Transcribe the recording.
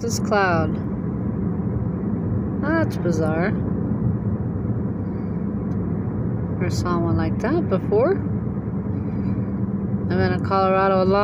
this cloud. That's bizarre. Never saw one like that before. I've been in Colorado a long